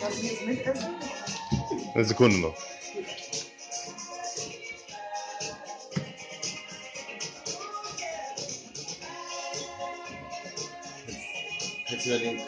Darf ich jetzt mitessen? Eine Sekunde noch. Jetzt über den